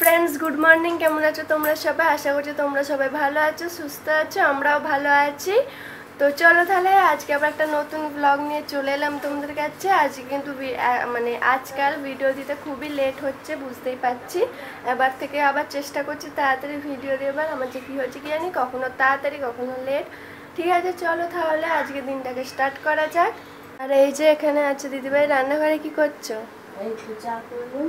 Friends good morning কেমন আছো তোমরা সবাই? আশা করছি তোমরা সবাই ভালো আছো, সুস্থ আছো, আমরাও ভালো আছি। তো চলো তাহলে আজকে আবার একটা নতুন ব্লগ নিয়ে চলে এলাম তোমাদের কাছে। আজকে কিন্তু মানে আজকাল ভিডিও দিতে খুবই লেট হচ্ছে, বুঝতেই পারছি। এবার থেকে আবার চেষ্টা করছি তাড়াতাড়ি ভিডিও দেবার। আমার যে কী হচ্ছে কি জানি, কখনো তাড়াতাড়ি, কখনো লেট ঠিক আছে, চলো তাহলে আজকে দিনটাকে স্টার্ট করা যাক। আর এই যে এখানে আছে দিদিভাই, রান্নাঘরে কি করছ? চা করলাম।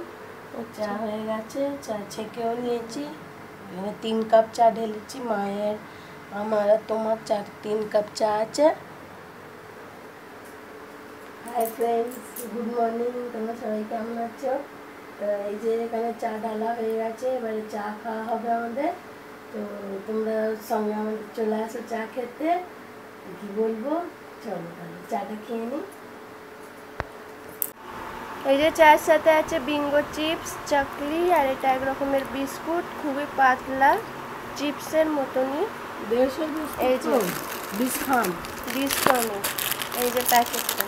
চা হয়ে গেছে, চা ছেঁকেও নিয়েছি। এখানে তিন কাপ চা ঢেলেছি, মায়ের, আমার আর তোমার চার, তিন কাপ চা আছে। হাই ফ্রেন্ডস গুড মর্নিং তোমরা সবাই কেমন আছো? তো এই যে এখানে চা ঢালা হয়ে গেছে, এবারে চা খাওয়া হবে আমাদের। তো তোমরা সঙ্গে আমাদের চলে আসো চা খেতে। কি বলব? চলো তাহলে, চাটা খেয়ে নিই। এই যে চায়ের সাথে আছে বিঙ্গো চিপস চাকলি আর এটা এক রকমের বিস্কুট খুবই পাতলা চিপসের মতনই। দেড়শো এই যে। ডিসকাউন্ট এই যে প্যাকেটটা।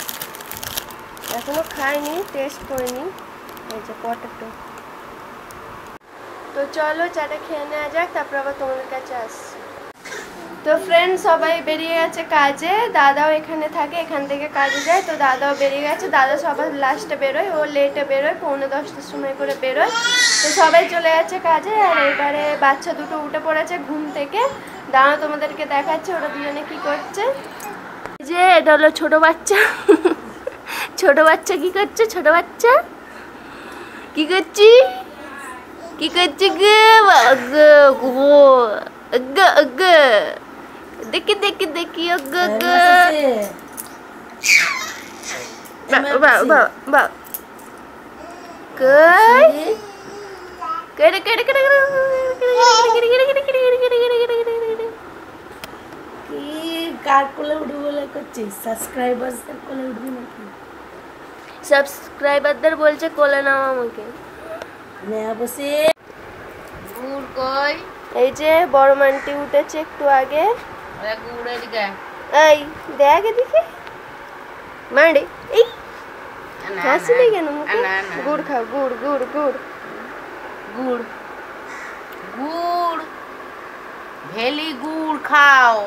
এখনও খাইনি টেস্ট করিনি। এই যে পটেটো তো চলো চাটা খেয়ে নেওয়া যাক তারপর আবার তোমাদের কাছে আসছি। তো ফ্রেন্ড সবাই বেরিয়ে গেছে কাজে, দাদাও এখানে থাকে, এখান থেকে কাজে যায়, তো দাদাও বেরিয়ে গেছে, দাদা সবার লাস্টে বেরোয়, ও লেটে বেরোয়, পৌনে দশটার সময় করে বেরোয়, তো সবাই চলে যাচ্ছে কাজে, আর এবারে বাচ্চা দুটো উঠে পড়েছে ঘুম থেকে, দাঁড়াও তোমাদেরকে দেখাচ্ছে ওরা দুজনে কি করছে। যে, এটা হলো ছোট বাচ্চা ছোট বাচ্চা কি করছে, ছোট বাচ্চা? কি করছি? কি করছি গে, গো গো গো। গো দেখি দেখি দেখি গো গো বা বা বা বা কই কেড়ে কেড়ে কেড়ে কি কার কোলে উঠবি বলে করছিস সাবস্ক্রাইবার্সদের কোলে উঠবি নাকি সাবস্ক্রাইবারদের বলছে কোলে নাও আমাকে নেয়া বসে গুড় কই এই যে বড় মানটি উঠেছে একটু আগে ওরা গুড়ের গা এই দেখ এদিকে মারে এই হাসি না, কেন মুখে না, না। গুড় খাও গুড় গুড় গুড় গুড় গুড় ভেলি গুড় খাও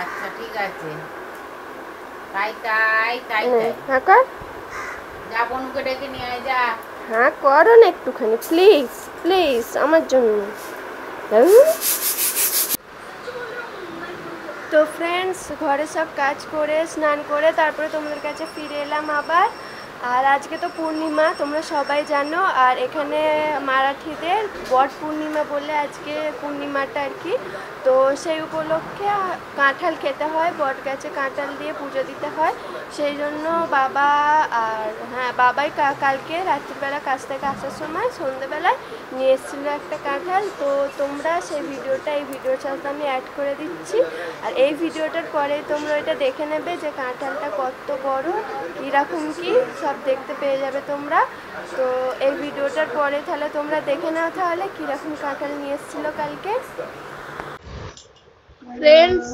আচ্ছা ঠিক আছে তাই তাই তাই হ্যাঁ কর যা বনুকে ডেকে নিয়ে আয় যা হ্যাঁ করো না একটুখানি প্লিজ প্লিজ আমার জন্য। তো ফ্রেন্ডস ঘরে সব কাজ করে, স্নান করে, তারপরে তোমাদের কাছে ফিরে এলাম আবার। আর আজকে তো পূর্ণিমা, তোমরা সবাই জানো। আর এখানে মারাঠিদের বট পূর্ণিমা বলে আজকে পূর্ণিমাটা আর কি। তো সেই উপলক্ষে কাঁঠাল খেতে হয় বট গাছে কাঁঠাল দিয়ে পুজো দিতে হয়। সেই জন্য বাবা আর হ্যাঁ বাবাই কালকে রাত্রিবেলা কাছ থেকে আসার সময় সন্ধেবেলায় নিয়ে এসেছিল একটা কাঁঠাল। তো তোমরা সেই ভিডিওটা, এই ভিডিওর সাথে আমি অ্যাড করে দিচ্ছি। আর এই ভিডিওটার পরে তোমরা এটা দেখে নেবে যে কাঁঠালটা কত বড়, কীরকম কি, সব দেখতে পেয়ে যাবে তোমরা। তো এই ভিডিওটার পরে তাহলে তোমরা দেখে নাও তাহলে কীরকম কাঁঠাল নিয়ে এসেছিল কালকে। ফ্রেন্ডস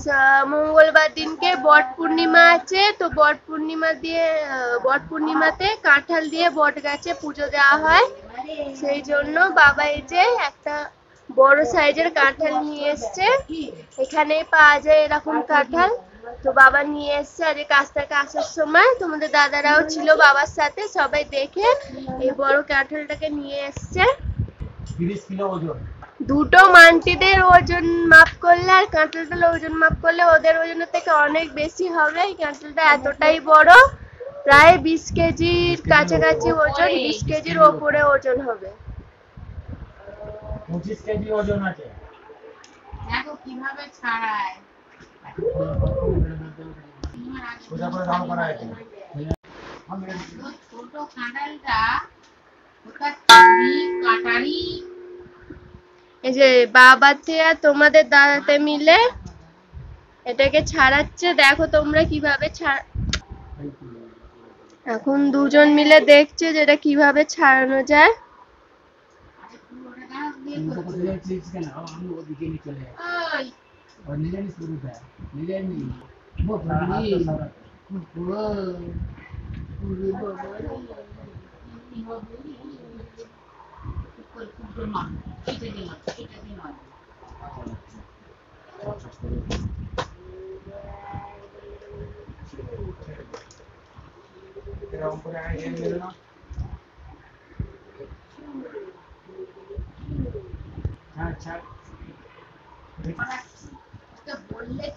মঙ্গলবার দিনকে বট পূর্ণিমা আছে, তো বট পূর্ণিমা দিয়ে বট পূর্ণিমাতে কাঁঠাল দিয়ে বট গাছে পুজো দেওয়া হয়। সেই জন্য বাবা এই যে একটা বড় সাইজের কাঁঠাল নিয়ে এসছে। এখানেই পাওয়া যায় এরকম কাঁঠাল। তো বাবা নিয়ে এসছে আর এই কাছ থেকে আসার সময়। তোমাদের দাদারাও ছিল বাবার সাথে, সবাই দেখে এই বড় কাঁঠালটাকে নিয়ে এসছে। তিরিশ কিলো ওজন। দুটো মান্টিদের ওজন মাপ করলে আর কাঁঠালটার ওজন মাপ করলে ওদের ওজনের থেকে অনেক বেশি হবে। এই কাঁঠালটা এতটাই বড় প্রায় বিশ কেজির কাছাকাছি ওজন বিশ কেজির ওপরে। ওজন হবে। পঁচিশ কেজি ওজন আছে। দেখো কীভাবে ছাড়ায়। সোজা করে দাম করা আছে ওই ছোট কাঁঠালটা এই যে বাবাতে আর তোমাদের দাদাতে মিলে এটাকে ছাড়াচ্ছে, দেখো তোমরা কীভাবে এখন দুজন মিলে দেখছে যে এটা কীভাবে ছাড়ানো যায়। তিনশো quel mondo, tutte di noi, tutte di noi. Era un po' no?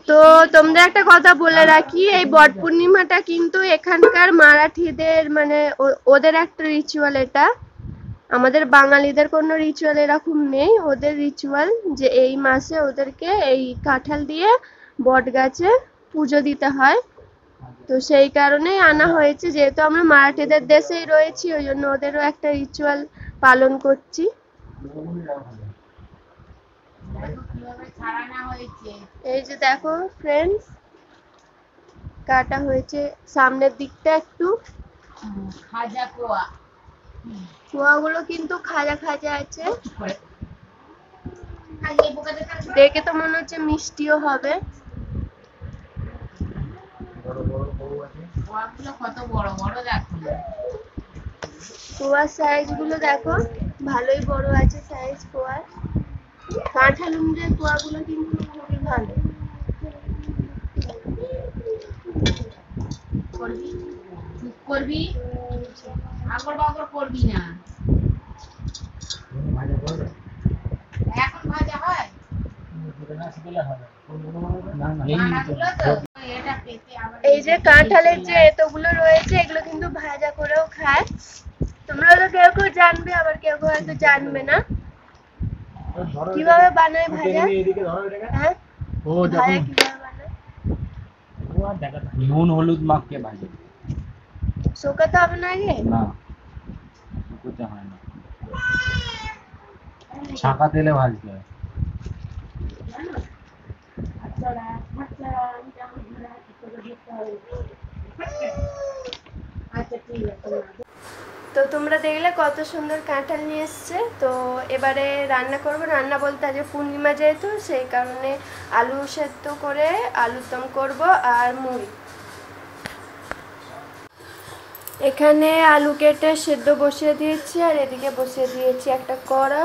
তো তোমরা একটা কথা বলে রাখি এই বট পূর্ণিমাটা কিন্তু এখানকার মারাঠিদের মানে ওদের একটা রিচুয়াল এটা আমাদের বাঙালিদের কোনো রিচুয়াল এরকম নেই। ওদের রিচুয়াল যে এই মাসে ওদেরকে এই কাঁঠাল দিয়ে বট গাছে পুজো দিতে হয়। তো সেই কারণেই আনা হয়েছে। যেহেতু আমরা মারাঠিদের দেশেই রয়েছি, ওই জন্য ওদেরও একটা রিচুয়াল পালন করছি। এই যে দেখো ফ্রেন্ডস কাটা হয়েছে। সামনের দিকটা একটু। খাজা কোয়া কুয়াগুলো কিন্তু খাজা খাজা আছে। দেখে তো মনে হচ্ছে মিষ্টিও হবে। বড় বড় বউ আছে। কোয়াগুলো কত বড় বড় দেখো কুয়ার সাইজগুলো দেখো ভালোই বড় আছে সাইজ কুয়ার কাঁঠাল অনুযায়ী কুয়াগুলো কিন্তু খুবই ভালো। করবি? চুপ করবি? আগর বাগর করবি না। এখন ভাজা হয়? এই যে কাঁঠালের যে এতগুলো রয়েছে এগুলো কিন্তু ভাজা করেও খায়। তোমরা তো কেউ কেউ জানবে আবার কেউ কেউ হয়তো জানবে না। কীভাবে বানায় ভাজা? হ্যাঁ? ভাজা কীভাবে ও আর নুন হলুদ মাখকে ভাজে শোকাতে হবে না আগে? না শুকোতে হয় না। ছাকা তেলে ভাজতে হয়। আচ্ছা ঠিক আছে তো তোমরা দেখলে কত সুন্দর কাঁঠাল নিয়ে এসছে। তো এবারে রান্না করব। রান্না বলতে আজকে পূর্ণিমা যেহেতু, সেই কারণে আলু সেদ্ধ করে আলুর দম করব আর মুড়ি। এখানে আলু কেটে সেদ্ধ বসিয়ে দিয়েছি আর এদিকে বসিয়ে দিয়েছি একটা কড়া।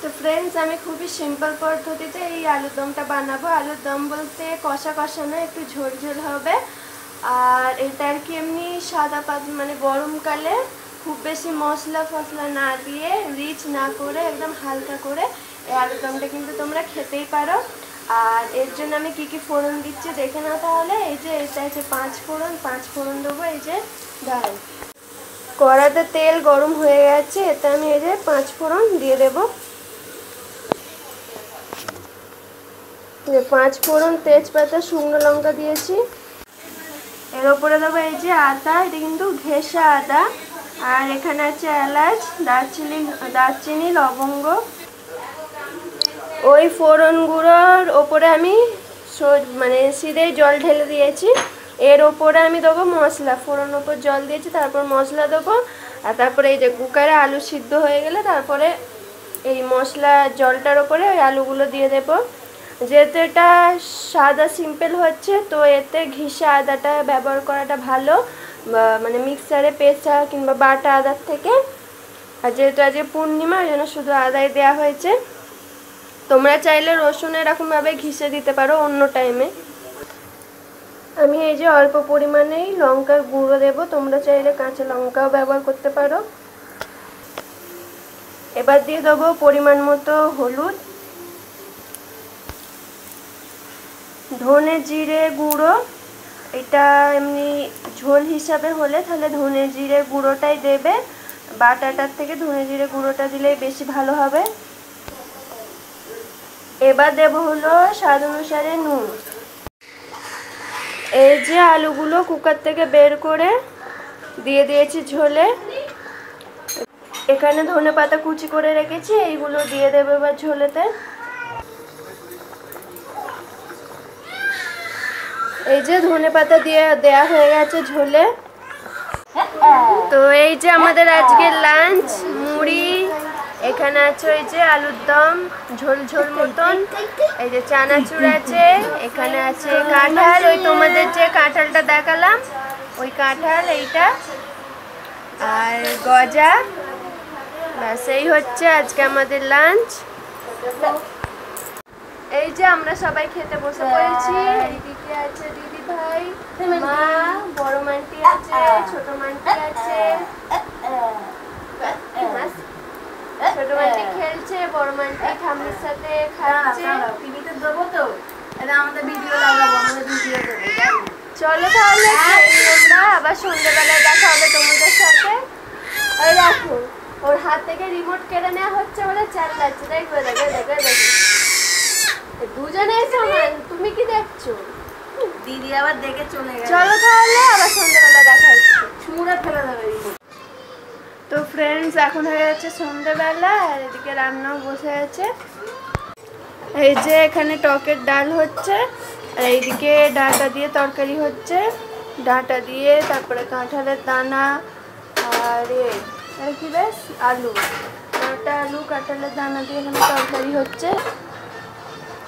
তো ফ্রেন্ডস আমি খুবই সিম্পল পদ্ধতিতে এই আলুর দমটা বানাবো। আলুর দম বলতে কষা কষা না একটু ঝোল ঝোল হবে। আর এটা আর কি এমনি সাদা পাত মানে গরমকালে খুব বেশি মশলা ফসলা না দিয়ে রিচ না করে একদম হালকা করে এই আলুর দমটা কিন্তু তোমরা খেতেই পারো। আর এর জন্য আমি কি কি ফোড়ন দিচ্ছি দেখে নাও তাহলে। এই যে, এটা হচ্ছে পাঁচ ফোড়ন পাঁচ ফোড়ন দেবো, এই যে ডাল কড়াতে তেল গরম হয়ে গেছে, এতে আমি এই যে পাঁচ ফোড়ন দিয়ে দেবো। পাঁচ ফোড়ন তেজপাতা, শুকনো লঙ্কা দিয়েছি। এর ওপরে দেবো এই যে আদা, এটা কিন্তু ঘেঁষা আদা। আর এখানে আছে এলাচ, দারচিনি দারচিনি, লবঙ্গ। ওই ফোড়ন গুঁড়োর ওপরে আমি মানে সিধেই জল ঢেলে দিয়েছি। এর ওপরে আমি দেবো মশলা ফোড়ন ওপর জল দিয়েছি, তারপর মশলা দেবো। আর তারপরে এই যে কুকারে আলু সিদ্ধ হয়ে গেলে তারপরে এই মশলা জলটার ওপরে ওই আলুগুলো দিয়ে দেবো। যেহেতু এটা সাদা সিম্পল হচ্ছে, তো এতে ঘিসা আদাটা ব্যবহার করাটা ভালো। মানে মিক্সারে পেঁচা কিংবা বাটা আদার থেকে। আর যেহেতু আজকে পূর্ণিমা, ওই জন্য শুধু আদাই দেওয়া হয়েছে। তোমরা চাইলে রসুন এরকমভাবে ঘিসে দিতে পারো অন্য টাইমে আমি এই যে অল্প পরিমাণেই লঙ্কার গুঁড়ো দেবো। তোমরা চাইলে কাঁচা লঙ্কাও ব্যবহার করতে পারো। এবার দিয়ে দেবো পরিমাণ মতো হলুদ। ধনে জিরে গুঁড়ো, এটা এমনি ঝোল হিসাবে হলে তাহলে ধনে জিরে গুঁড়োটাই দেবে। বাটাটার থেকে ধনে জিরে গুঁড়োটা দিলেই বেশি ভালো হবে। এবার দেব হলো স্বাদ অনুসারে নুন। এই যে আলুগুলো কুকার থেকে বের করে দিয়ে দিয়েছি ঝোলে, এখানে ধনে পাতা কুচি করে রেখেছি, এইগুলো দিয়ে দেবে এবার ঝোলেতে। এই যে ধনে পাতা দিয়ে দেয়া হয়ে গেছে ঝোলে। তো এই যে আমাদের আজকে লাঞ্চ মুড়ি, এখানে আছে ওই যে আলুর দম, ঝোল ঝোল মতন। এই যে চানাচুর আছে, এখানে আছে কাঁঠাল। ওই তোমাদের যে কাঁঠালটা দেখালাম, ওই কাঁঠাল, এইটা। আর গজা। ব্যাস, এই হচ্ছে আজকে আমাদের লাঞ্চ এই যে আমরা সবাই খেতে বসে পড়েছি। এইদিকে আছে দিদি ভাই মা বড় মান্টি আছে ছোট মান্টি আছে। ছোট মান্টি খেলছে বড় মান্টি ঠাম্মির সাথে খাচ্ছে। টিভিতে দেবো তো। এটা আমাদের ভিডিও লাগাবো আমাদের ভিডিও দেবো চলো তাহলে আমরা। আবার সন্ধ্যেবেলায় দেখা হবে তোমাদের সাথে। ওই দেখো ওর হাত থেকে রিমোট কেড়ে নেওয়া হচ্ছে বলে দেখবে দেখবে দেখবে দেখবে দুজনেই সমান তুমি কি দেখছ আবার দেখে চলে গেল। চলো তাহলে আবার সন্ধ্যেবেলা দেখা হচ্ছে। ছুঁড়ে ফেলে দেবে তো ফ্রেন্ডস এখন হয়ে যাচ্ছে সন্ধ্যেবেলা আর এদিকে রান্নাও বসে আছে। এই যে এখানে টকের ডাল হচ্ছে আর এইদিকে ডাঁটা দিয়ে তরকারি হচ্ছে। ডাঁটা দিয়ে তারপরে কাঁঠালের দানা আর এ কি বেশ আলু। ডাঁটা আলু কাঁঠালের দানা দিয়ে এখানে তরকারি হচ্ছে।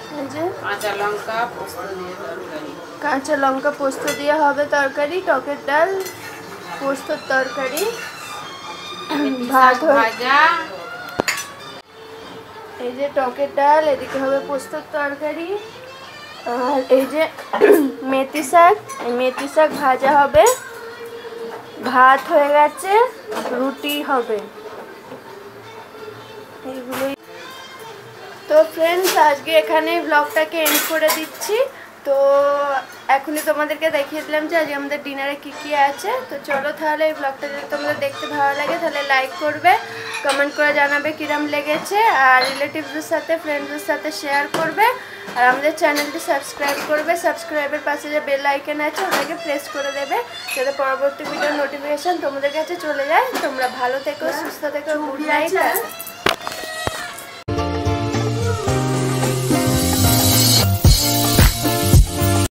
কাঁচা লঙ্কা পোস্ত দিয়ে তরকারি। কাঁচা লঙ্কা পোস্ত দিয়ে হবে তরকারি টকের ডাল পোস্তর তরকারি ভাত ভাজা। এই যে টকের ডাল এদিকে হবে পোস্তর তরকারি আর এই যে মেথি শাক এই মেথি শাক ভাজা হবে ভাত হয়ে গেছে রুটি হবে। তো ফ্রেন্ডস আজকে এখানে ব্লগটাকে এন্ড করে দিচ্ছি। তো এখনই তোমাদেরকে দেখিয়ে দিলাম যে আজকে আমাদের ডিনারে কী কী আছে। তো চলো তাহলে এই ব্লগটা যদি তোমাদের দেখতে ভালো লাগে তাহলে লাইক করবে কমেন্ট করে জানাবে কিরম লেগেছে আর রিলেটিভসদের সাথে ফ্রেন্ডসদের সাথে শেয়ার করবে আর আমাদের চ্যানেলটি সাবস্ক্রাইব করবে। সাবস্ক্রাইবের পাশে যে বেল আইকন আছে ওটাকে প্রেস করে দেবে যাতে পরবর্তী ভিডিওর নোটিফিকেশান তোমাদের কাছে চলে যায়। তোমরা ভালো থেকো সুস্থ থেকো গুড নাইট